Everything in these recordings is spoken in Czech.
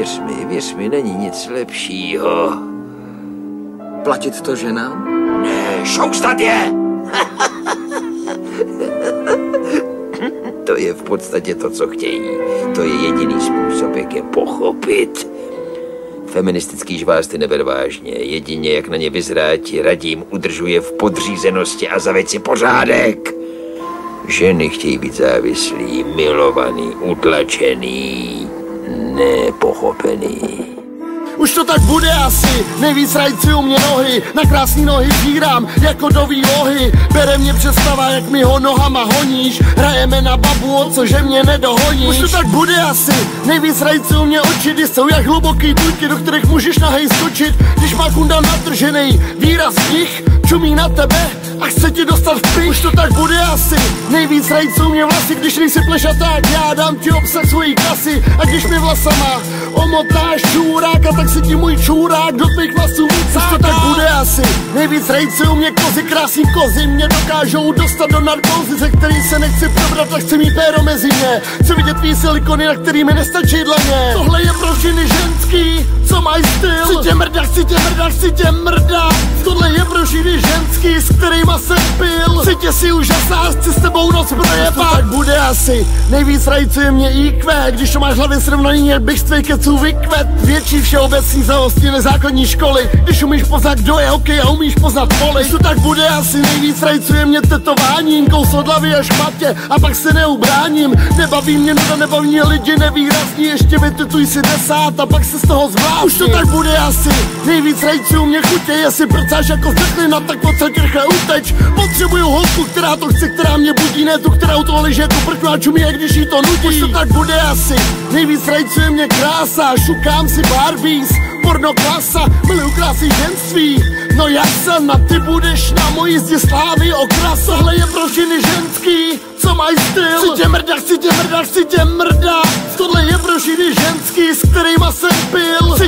Věř mi, věř mi, není nic lepšího. Platit to ženám? Ne, šoustat je! to je v podstatě to, co chtějí. To je jediný způsob, jak je pochopit. Feministický žváz ty neber vážně. Jedině, jak na ně vyzráti, radím udržuje v podřízenosti a za věci pořádek. Ženy chtějí být závislí, milovaný, utlačený, nepochopený. Už to tak bude asi, nejvíc rajcuju mě nohy, na krásný nohy zírám jako do výlohy. Bere mě představa, jak mi ho nohama honíš, hrajeme na babu, cože mě nedohoníš. Už to tak bude asi, nejvíc rajcuju mě oči, kdy jsou jak hluboký důlky, do kterých můžeš nahej skočit. Když má kunda natržený výraz nich, čumí na tebe a chce ti dostat v pich. Už to tak bude asi, nejvíc rajcuju mě vlasy, když nejsi plešaták, já dám ti obsah svojí kasy a když mi vlasama omotáš čůráka, tak si ti můj čůrák do tvých vlasů Už to tak bude asi. Nejvíc u mě kozy, krásný kozy Mě dokážou dostat do narkózy Ze který se nechci probrat, tak chci mít péro mezi mě. Chci vidět tvý silikony, na který mi nestačí dlaně. Tohle je pro ženy ženský, co mají styl Chci tě mrdat, chci tě mrdat, mrdat Tohle je pro ženy ženský, s kterýma jsem pil. Chci tě si úžasná, chci s tebou noc projebat tak bude asi. Nejvíc rajcuje mě IQ Když to máš hlavě srovnaný, jak bych z tvých keců vykvet. Větší všeobecný znalosti nezákonní školy. Když umíš poznat, kdo je hokej a umíš poznat poli. To tak bude asi. Nejvíc rajcuje mě tetováním. Kous od hlavy až špatě a pak se neubráním. Nebaví mě nuda, nebaví mě lidi nevýrazní Ještě vytetuj si desát a pak se z toho zvláštní Už to tak bude asi nejvíc rajcuje mě chutě Jestli prcáš jako zdeklina, tak pojď se rychle uteč. Potřebuju holku, která to chce, která mě budí Ne tu, která u toho liže tu prknu a čumí, jak když jí to nutí Už to tak bude asi. Nejvíc rajcuje mě krása Šukám si Barbies. Porno klasa, miluju krásy ženství. No jak se na ty budeš na mojí jízdě slávy okras? Tohle je pro ženy ženský, co mají styl? Chci tě mrdat, chci tě mrdat, chci tě mrdat. Tohle je pro ženy ženský,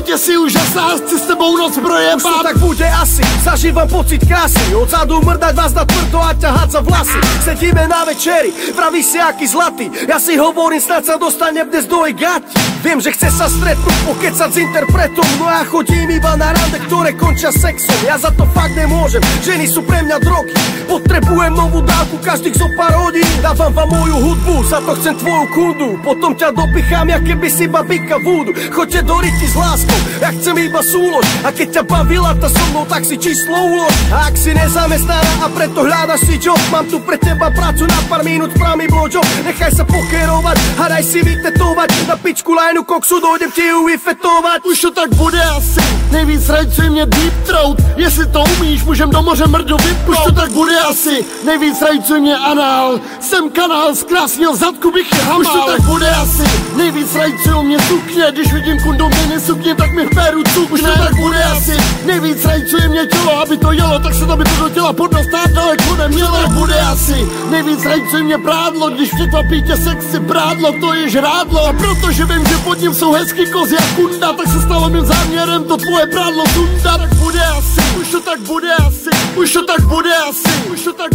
pil Chci tě si úžasná, chci s tebou noc projebat. Tak bude asi, zažívam pocit krásy. Odzadu mrdať vás na tvrdo a ťahať za vlasy. Sedíme na večeri, praví si aký zlatý. Ja si hovorím, snad sa dostanem dnes do jej gati že chce sa stretnúť, pokecať s interpretom. No ja chodím iba na rande, ktoré končia sexom. Ja za to fakt nemôžem, ženy sú pre mňa drogy. Potrebujem novú dávku každých zo pár hodín. Dávam vám moju hudbu, za to chcem tvoju kundu Potom ťa dopichám, ja keby si babika vúdu. Choďte do ryti s láskou, ja chcem iba súlož A keď ťa bavila tá so mnou, tak si číslo ulož A ak si nezamestnaná a preto hľadaš si job Mám tu pre teba prácu na pár minút, správny blowjob Nechaj sa pokerovať a daj si vytetovať Na pičku lajnu koksu, dojdem ti ju vyfetovat. Už to tak bude asi Nejvíc rajcuje mě deep throat. Jestli to umíš, můžem do moře mrdu vypnout. Už to tak bude asi Nejvíc rajcuje mě anál. Jsem kanál z krásného zadku bych je hamal Už to tak bude asi Nejvíc rajcuje mě sukně. Když vidím kundou mě sukně, tak mi péru cukne Už to tak bude asi Nejvíc rajcuje mě tělo, aby to jelo Tak se to by to do těla podnostát daleko nemělo bude asi Nejvíc rajcuje mě prádlo Když překvapí tě sexy prádlo, to je žrádlo. A protože vím, že pod ním jsou hezký kozy a kunda Tak se stalo mým záměrem to tvoje prádlo sundat Tak bude asi, už to tak bude asi Už to tak bude asi, už to tak